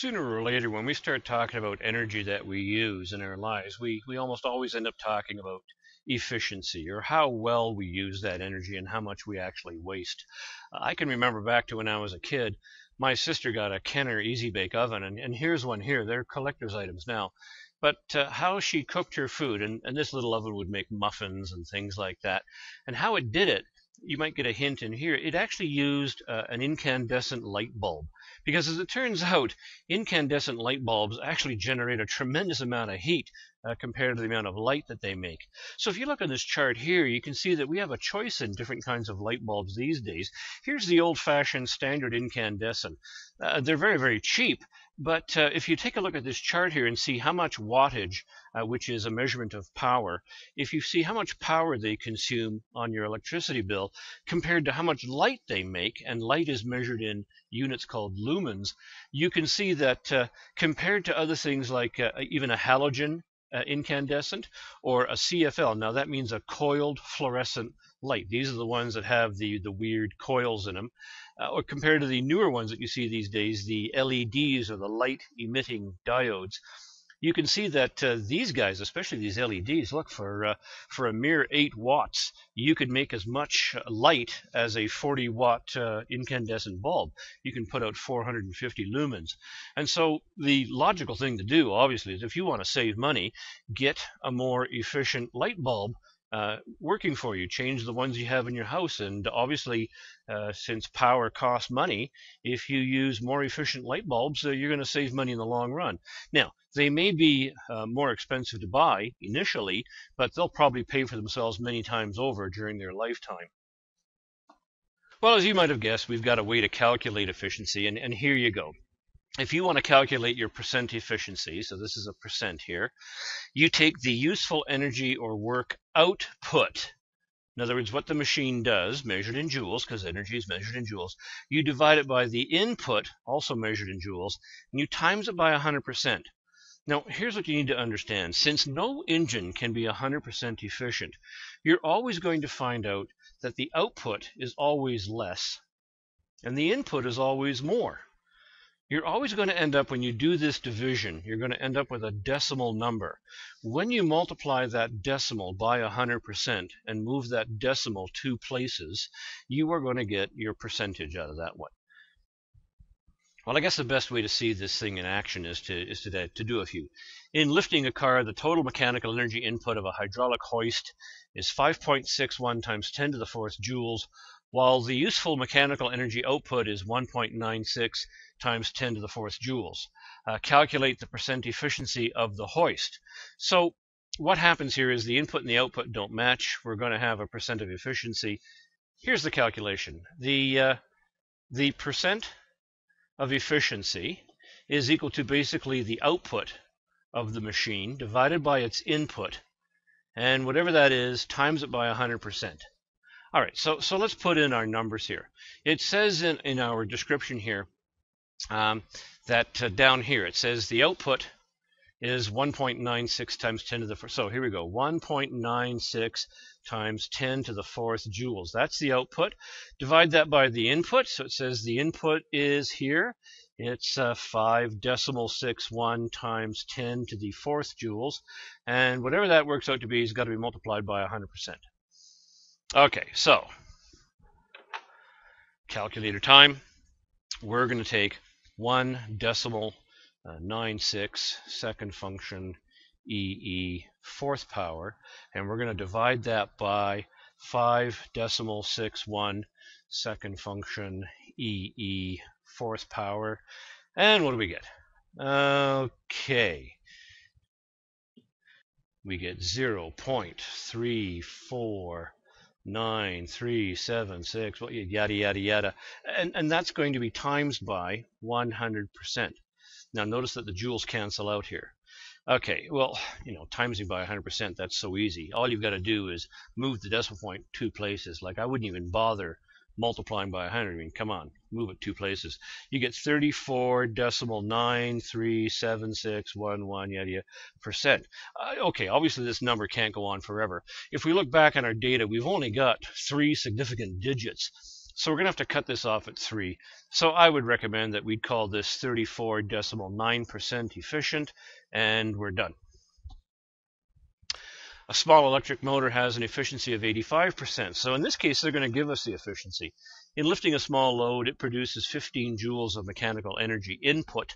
sooner or later, when we start talking about energy that we use in our lives, we, we almost always end up talking about efficiency or how well we use that energy and how much we actually waste. I can remember back to when I was a kid, my sister got a Kenner Easy Bake Oven, and, and here's one here. They're collector's items now. But uh, how she cooked her food, and, and this little oven would make muffins and things like that, and how it did it you might get a hint in here. It actually used uh, an incandescent light bulb because, as it turns out, incandescent light bulbs actually generate a tremendous amount of heat uh, compared to the amount of light that they make. So if you look at this chart here, you can see that we have a choice in different kinds of light bulbs these days. Here's the old-fashioned standard incandescent. Uh, they're very, very cheap, but uh, if you take a look at this chart here and see how much wattage, uh, which is a measurement of power, if you see how much power they consume on your electricity bill compared to how much light they make, and light is measured in units called lumens, you can see that uh, compared to other things like uh, even a halogen uh, incandescent or a CFL. Now that means a coiled fluorescent light. These are the ones that have the, the weird coils in them. Uh, or compared to the newer ones that you see these days, the LEDs or the light emitting diodes you can see that uh, these guys, especially these LEDs, look for uh, for a mere eight watts, you could make as much light as a 40 watt uh, incandescent bulb. You can put out 450 lumens, and so the logical thing to do, obviously, is if you want to save money, get a more efficient light bulb uh, working for you. Change the ones you have in your house. And obviously, uh, since power costs money, if you use more efficient light bulbs, uh, you're going to save money in the long run. Now, they may be uh, more expensive to buy initially, but they'll probably pay for themselves many times over during their lifetime. Well, as you might have guessed, we've got a way to calculate efficiency, and, and here you go if you want to calculate your percent efficiency, so this is a percent here, you take the useful energy or work output. In other words, what the machine does, measured in joules, because energy is measured in joules, you divide it by the input, also measured in joules, and you times it by 100%. Now, here's what you need to understand. Since no engine can be 100% efficient, you're always going to find out that the output is always less, and the input is always more you're always going to end up, when you do this division, you're going to end up with a decimal number. When you multiply that decimal by 100% and move that decimal two places, you are going to get your percentage out of that one. Well, I guess the best way to see this thing in action is to is to, to do a few. In lifting a car, the total mechanical energy input of a hydraulic hoist is 5.61 times 10 to the fourth joules, while the useful mechanical energy output is 1.96 times 10 to the fourth joules. Uh, calculate the percent efficiency of the hoist. So what happens here is the input and the output don't match. We're going to have a percent of efficiency. Here's the calculation. The, uh, the percent of efficiency is equal to basically the output of the machine divided by its input. And whatever that is, times it by 100%. All right, so, so let's put in our numbers here. It says in, in our description here um, that uh, down here it says the output is 1.96 times 10 to the fourth. So here we go, 1.96 times 10 to the fourth joules. That's the output. Divide that by the input. So it says the input is here. It's uh, 5 decimal 6 1 times 10 to the fourth joules. And whatever that works out to be has got to be multiplied by 100%. Okay, so calculator time. We're going to take 1 decimal uh, 96 second function EE fourth power, and we're going to divide that by 5 decimal 6 1 second function EE fourth power, and what do we get? Okay, we get 0 0.34 nine, three, seven, six, well, yada, yada, yada. And, and that's going to be times by 100%. Now notice that the joules cancel out here. Okay, well, you know, timesing by 100%, that's so easy. All you've got to do is move the decimal point two places. Like I wouldn't even bother multiplying by 100. I mean, come on, move it two places. You get 34 decimal nine three seven six one one yada yada percent. Uh, okay, obviously this number can't go on forever. If we look back on our data, we've only got three significant digits. So we're going to have to cut this off at 3. So I would recommend that we'd call this 34 decimal 9% efficient, and we're done. A small electric motor has an efficiency of 85%. So in this case, they're going to give us the efficiency. In lifting a small load, it produces 15 joules of mechanical energy input.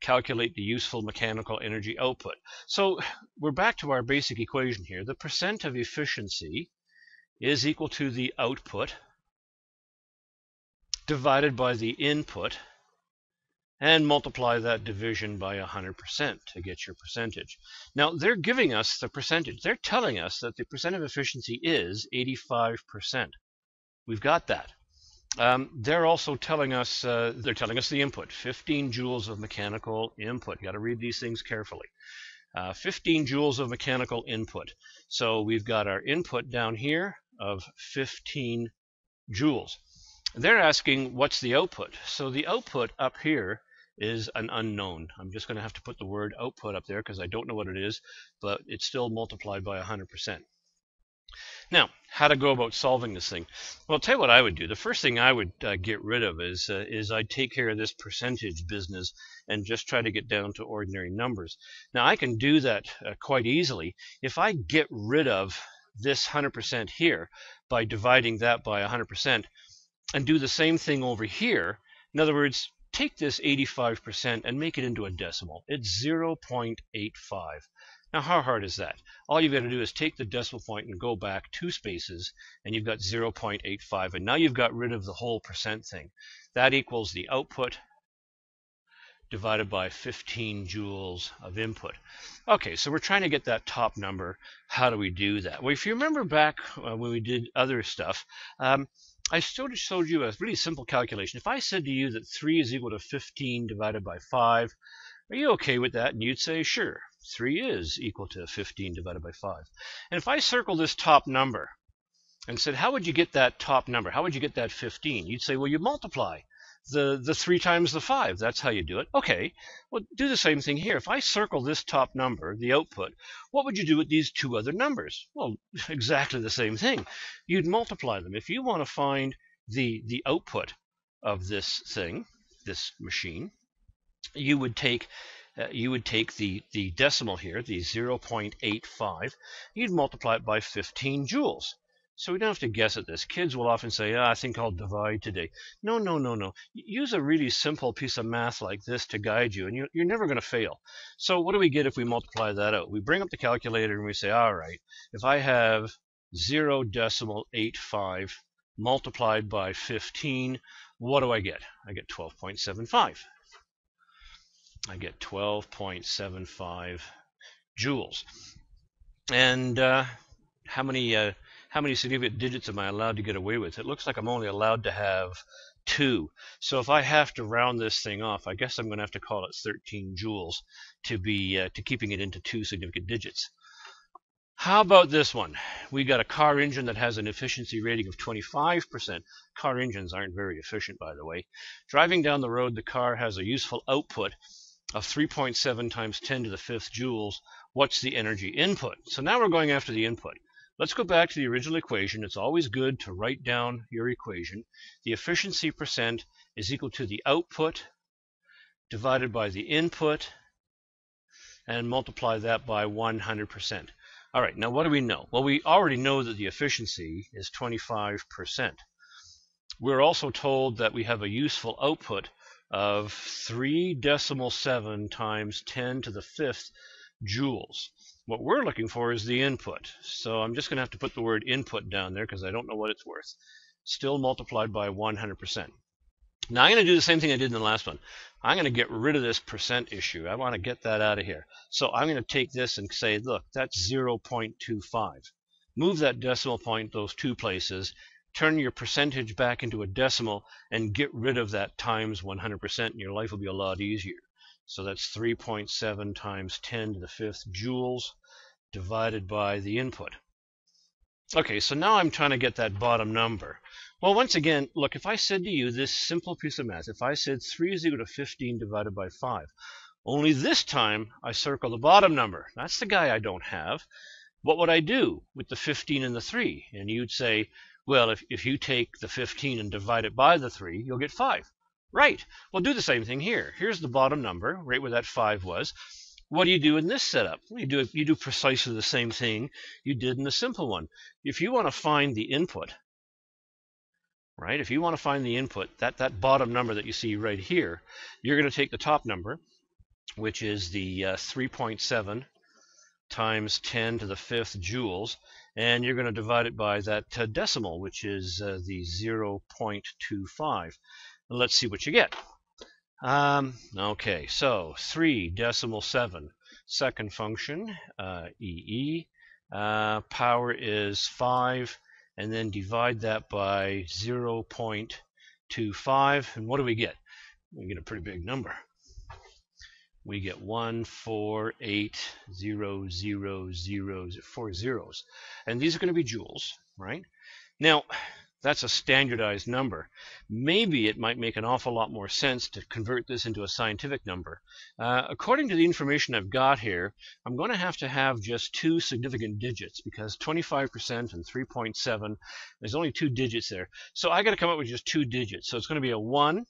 Calculate the useful mechanical energy output. So we're back to our basic equation here. The percent of efficiency is equal to the output divided by the input and multiply that division by 100% to get your percentage. Now, they're giving us the percentage. They're telling us that the percent of efficiency is 85%. We've got that. Um, they're also telling us, uh, they're telling us the input, 15 joules of mechanical input. You got to read these things carefully. Uh, 15 joules of mechanical input. So we've got our input down here of 15 joules. They're asking what's the output. So the output up here is an unknown. I'm just going to have to put the word output up there because I don't know what it is, but it's still multiplied by 100%. Now, how to go about solving this thing? Well, I'll tell you what I would do. The first thing I would uh, get rid of is uh, is I'd take care of this percentage business and just try to get down to ordinary numbers. Now, I can do that uh, quite easily if I get rid of this 100% here by dividing that by 100% and do the same thing over here. In other words, take this 85% and make it into a decimal. It's 0.85. Now, how hard is that? All you've got to do is take the decimal point and go back two spaces, and you've got 0.85. And now you've got rid of the whole percent thing. That equals the output divided by 15 joules of input. Okay, so we're trying to get that top number. How do we do that? Well, if you remember back uh, when we did other stuff, um, I just showed you a really simple calculation. If I said to you that 3 is equal to 15 divided by 5, are you okay with that? And you'd say, sure, 3 is equal to 15 divided by 5. And if I circle this top number and said, how would you get that top number? How would you get that 15? You'd say, well, you multiply the, the 3 times the 5. That's how you do it. Okay, well, do the same thing here. If I circle this top number, the output, what would you do with these two other numbers? Well, exactly the same thing. You'd multiply them. If you want to find the, the output of this thing, this machine, you would take uh, you would take the, the decimal here, the 0.85, you'd multiply it by 15 joules. So we don't have to guess at this. Kids will often say, ah, I think I'll divide today. No, no, no, no. Use a really simple piece of math like this to guide you, and you're, never going to fail. So what do we get if we multiply that out? We bring up the calculator and we say, all right, if I have 0 decimal 85 multiplied by 15, what do I get? I get 12.75. I get 12.75 joules. And uh, how many uh, how many significant digits am I allowed to get away with? It looks like I'm only allowed to have two. So if I have to round this thing off, I guess I'm going to have to call it 13 joules to be uh, to keeping it into two significant digits. How about this one? We got a car engine that has an efficiency rating of 25%. Car engines aren't very efficient, by the way. Driving down the road, the car has a useful output of 3.7 times 10 to the fifth joules. What's the energy input? So now we're going after the input. Let's go back to the original equation. It's always good to write down your equation. The efficiency percent is equal to the output divided by the input and multiply that by 100%. All right, now what do we know? Well, we already know that the efficiency is 25%. We're also told that we have a useful output of 3 decimal 7 times 10 to the fifth joules. What we're looking for is the input. So I'm just going to have to put the word input down there because I don't know what it's worth. Still multiplied by 100%. Now I'm going to do the same thing I did in the last one. I'm going to get rid of this percent issue. I want to get that out of here. So I'm going to take this and say, look, that's 0.25. Move that decimal point those two places, turn your percentage back into a decimal, and get rid of that times 100%, and your life will be a lot easier. So that's 3.7 times 10 to the fifth joules divided by the input. Okay, so now I'm trying to get that bottom number. Well, once again, look, if I said to you this simple piece of math, if I said 3 is equal to 15 divided by 5, only this time I circle the bottom number. That's the guy I don't have. What would I do with the 15 and the 3? And you'd say, Well, if, if you take the 15 and divide it by the 3, you'll get 5. Right. Well, do the same thing here. Here's the bottom number, right where that 5 was. What do you do in this setup? You do, you do precisely the same thing you did in the simple one. If you want to find the input, right, if you want to find the input, that, that bottom number that you see right here, you're going to take the top number, which is the uh, 3.7 times 10 to the fifth joules, and you're going to divide it by that uh, decimal, which is uh, the 0.25. Let's see what you get. Um, okay, so 3 decimal 7, second function, uh, EE. Uh, power is 5, and then divide that by 0.25, and what do we get? We get a pretty big number we get one, four, eight, zero, zero, zero, four zeros. And these are going to be joules, right? Now, that's a standardized number. Maybe it might make an awful lot more sense to convert this into a scientific number. Uh, according to the information I've got here, I'm going to have to have just two significant digits because 25% and 3.7, there's only two digits there. So I got to come up with just two digits. So it's going to be a 1,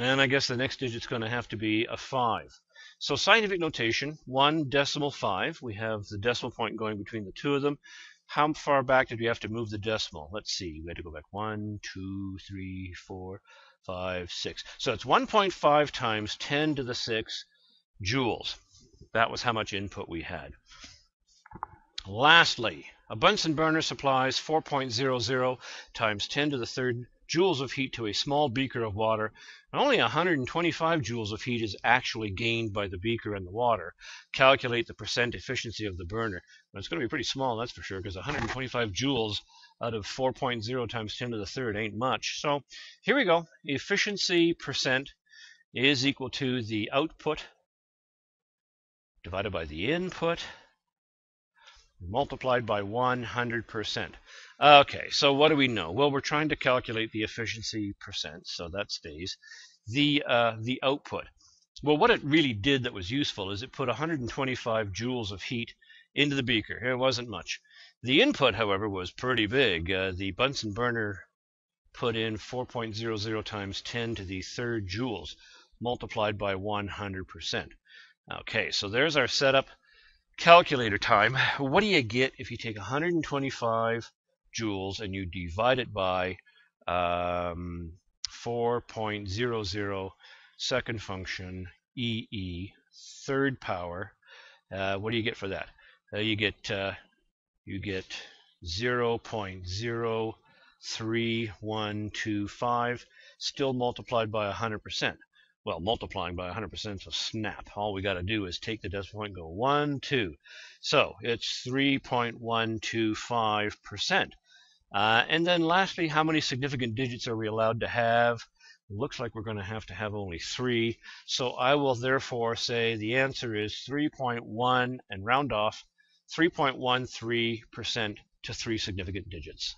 and I guess the next digit's going to have to be a 5. So scientific notation, 1 decimal 5. We have the decimal point going between the two of them. How far back did we have to move the decimal? Let's see. We had to go back 1, 2, 3, 4, 5, 6. So it's 1.5 times 10 to the 6 joules. That was how much input we had. Lastly, a Bunsen burner supplies 4.00 times 10 to the third joules of heat to a small beaker of water, and only 125 joules of heat is actually gained by the beaker and the water. Calculate the percent efficiency of the burner. Well, it's going to be pretty small, that's for sure, because 125 joules out of 4.0 times 10 to the third ain't much. So here we go. Efficiency percent is equal to the output divided by the input multiplied by 100%. Okay, so what do we know? Well, we're trying to calculate the efficiency percent, so that stays. The, uh, the output. Well, what it really did that was useful is it put 125 joules of heat into the beaker. It wasn't much. The input, however, was pretty big. Uh, the Bunsen burner put in 4.00 times 10 to the third joules, multiplied by 100%. Okay, so there's our setup calculator time. What do you get if you take 125 joules and you divide it by um, 4.00 second function EE third power. Uh, what do you get for that? Uh, you get uh, you get 0.03125 still multiplied by 100%. Well, multiplying by 100% is a snap. All we got to do is take the decimal point and go 1, 2. So it's 3.125%. Uh, and then lastly, how many significant digits are we allowed to have? Looks like we're going to have to have only three. So I will therefore say the answer is 3.1 and round off 3.13% to three significant digits.